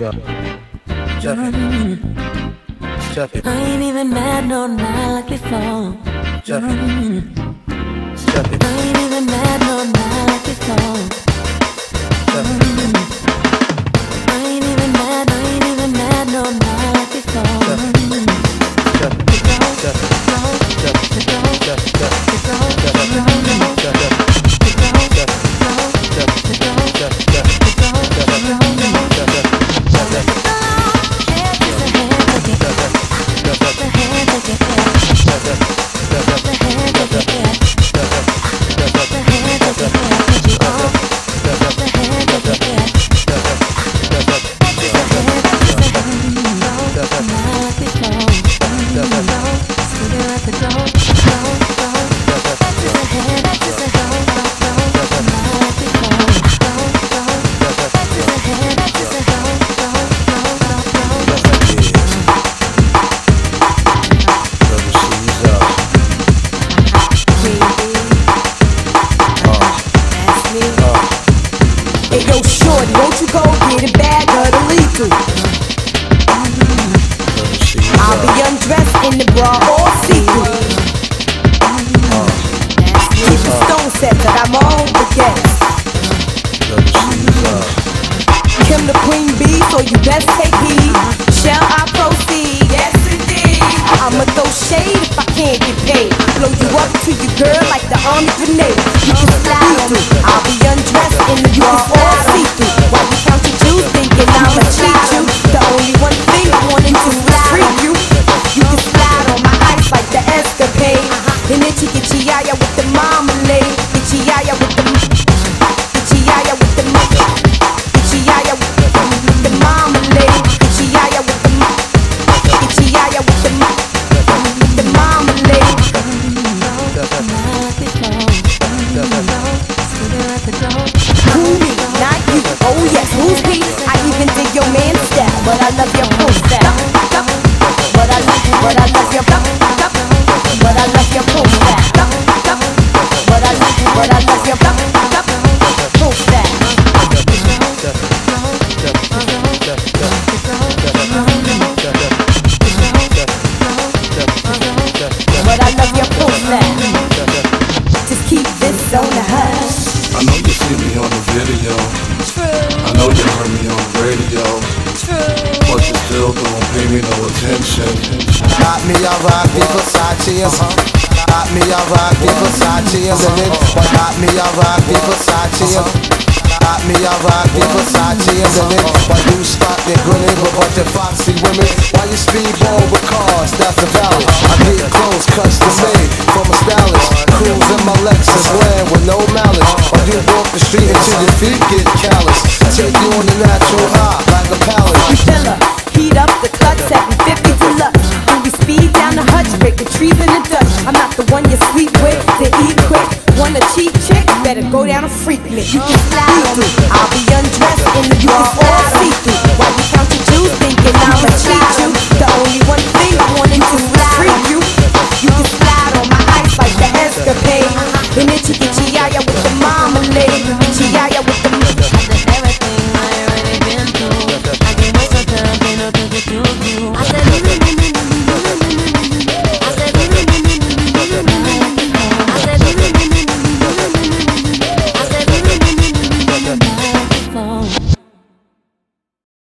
up. Uh, Chuck it. Chuck it. I ain't even mad, no, not like before. Chuck it. Chuck it. Hey set that I'm the guest. Kim the queen bee, so you best take heed. Shall I proceed? Yes, indeed. I'ma throw shade if I can't get paid. Blow you up to your girl like the army grenade. You can slide on me. I'll be undressed in the bra all see-through. While but I love your a rock the Versace Got me a rock the Versace and then Got me a rock the Versace Got me a rock the Versace and then Why you stop and grinning with bunch of foxy women Why you speedball with cars, that's a valid I get clothes custom made from a stylist Cruise in my Lexus land with no malice Or you walk the street until your feet get callous Freaking. You